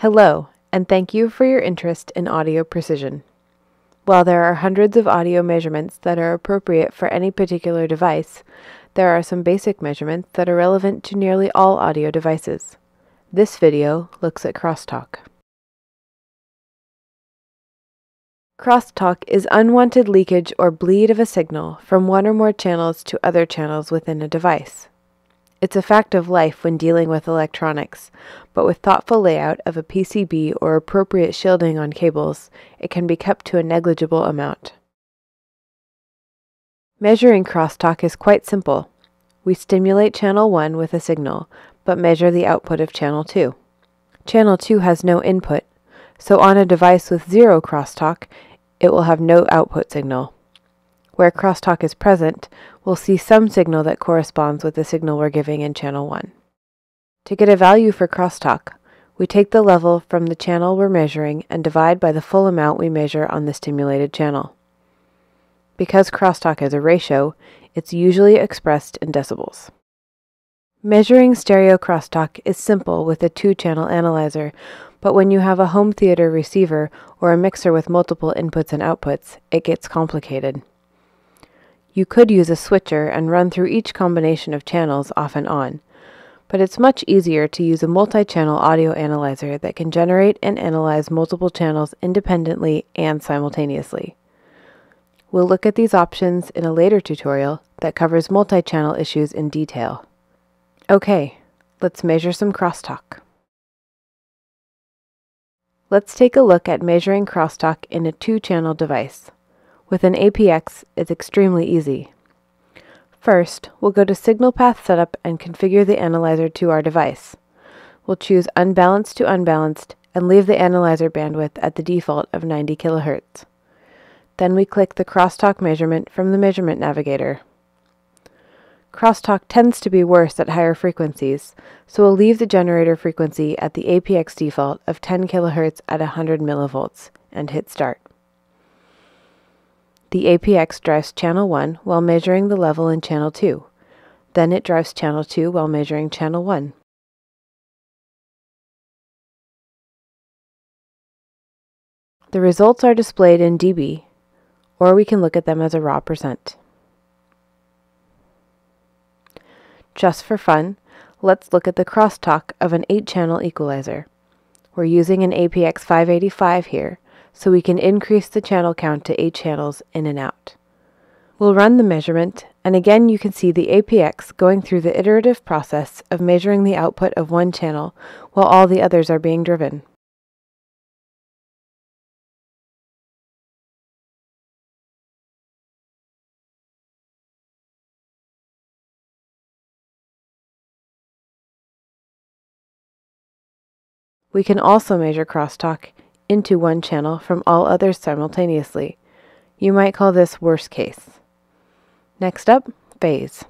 Hello, and thank you for your interest in audio precision. While there are hundreds of audio measurements that are appropriate for any particular device, there are some basic measurements that are relevant to nearly all audio devices. This video looks at crosstalk. Crosstalk is unwanted leakage or bleed of a signal from one or more channels to other channels within a device. It's a fact of life when dealing with electronics, but with thoughtful layout of a PCB or appropriate shielding on cables, it can be kept to a negligible amount. Measuring crosstalk is quite simple. We stimulate channel 1 with a signal, but measure the output of channel 2. Channel 2 has no input, so on a device with zero crosstalk, it will have no output signal. Where crosstalk is present, we'll see some signal that corresponds with the signal we're giving in channel 1. To get a value for crosstalk, we take the level from the channel we're measuring and divide by the full amount we measure on the stimulated channel. Because crosstalk is a ratio, it's usually expressed in decibels. Measuring stereo crosstalk is simple with a two-channel analyzer, but when you have a home theater receiver or a mixer with multiple inputs and outputs, it gets complicated. You could use a switcher and run through each combination of channels off and on, but it's much easier to use a multi-channel audio analyzer that can generate and analyze multiple channels independently and simultaneously. We'll look at these options in a later tutorial that covers multi-channel issues in detail. Okay, let's measure some crosstalk. Let's take a look at measuring crosstalk in a two-channel device. With an APX, it's extremely easy. First, we'll go to Signal Path Setup and configure the analyzer to our device. We'll choose Unbalanced to Unbalanced and leave the analyzer bandwidth at the default of 90 kHz. Then we click the crosstalk measurement from the Measurement Navigator. Crosstalk tends to be worse at higher frequencies, so we'll leave the generator frequency at the APX default of 10 kHz at 100 mV and hit Start. The APX drives channel 1 while measuring the level in channel 2. Then it drives channel 2 while measuring channel 1. The results are displayed in dB, or we can look at them as a raw percent. Just for fun, let's look at the crosstalk of an 8-channel equalizer. We're using an APX 585 here, so we can increase the channel count to 8 channels in and out. We'll run the measurement, and again you can see the APX going through the iterative process of measuring the output of one channel while all the others are being driven. We can also measure crosstalk into one channel from all others simultaneously. You might call this worst case. Next up, phase.